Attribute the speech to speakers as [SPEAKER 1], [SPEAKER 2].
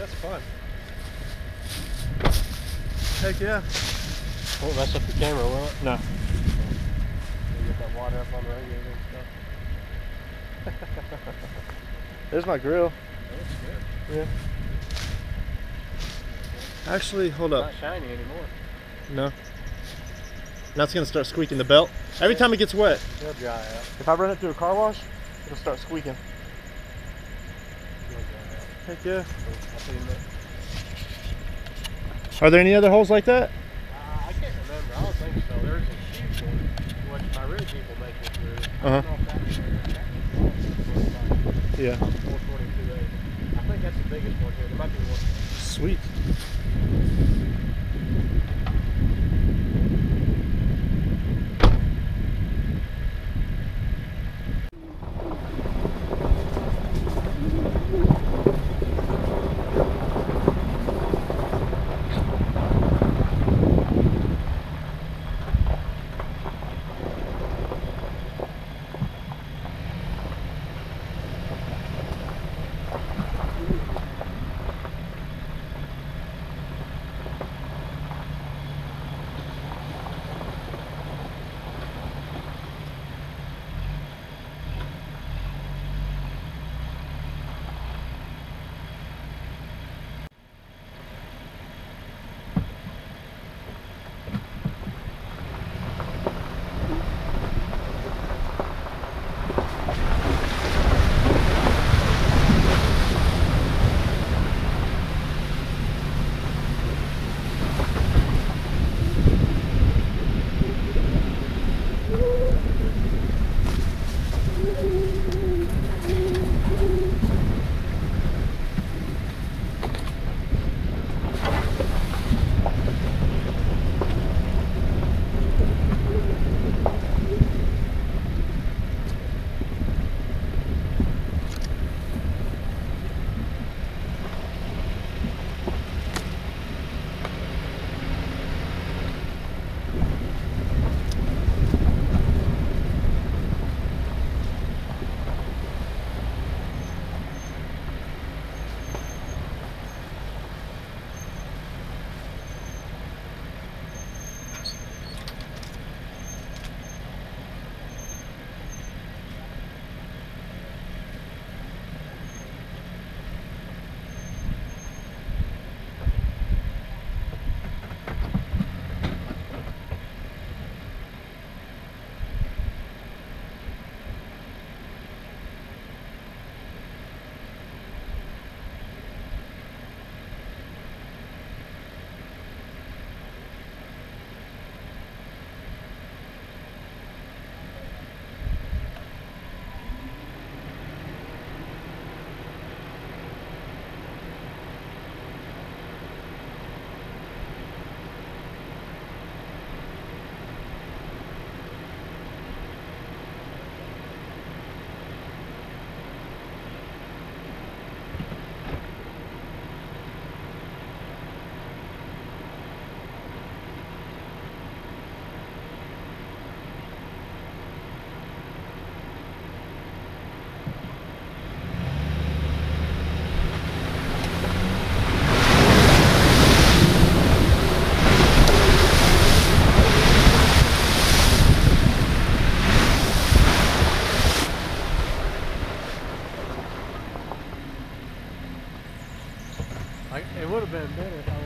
[SPEAKER 1] That's fun.
[SPEAKER 2] Heck yeah.
[SPEAKER 1] Won't mess up the camera, will it?
[SPEAKER 2] No.
[SPEAKER 1] Get that water up on the radiator and stuff.
[SPEAKER 2] There's my grill.
[SPEAKER 1] Good.
[SPEAKER 2] Yeah. Actually, hold up.
[SPEAKER 1] Not shiny anymore.
[SPEAKER 2] No. Now it's gonna start squeaking the belt. Every time it gets wet.
[SPEAKER 1] It'll dry out.
[SPEAKER 2] If I run it through a car wash, it'll start squeaking.
[SPEAKER 1] It'll dry out.
[SPEAKER 2] Heck yeah.
[SPEAKER 1] I'll put in there.
[SPEAKER 2] Are there any other holes like that?
[SPEAKER 1] Uh, I can't remember. I don't think so. There's a huge one, which my rig people make it through.
[SPEAKER 2] Uh-huh.
[SPEAKER 1] don't know if that's there. That's
[SPEAKER 2] Yeah.
[SPEAKER 1] 422A. I think that's the biggest one here. There might be one.
[SPEAKER 2] Sweet.
[SPEAKER 1] Would have been better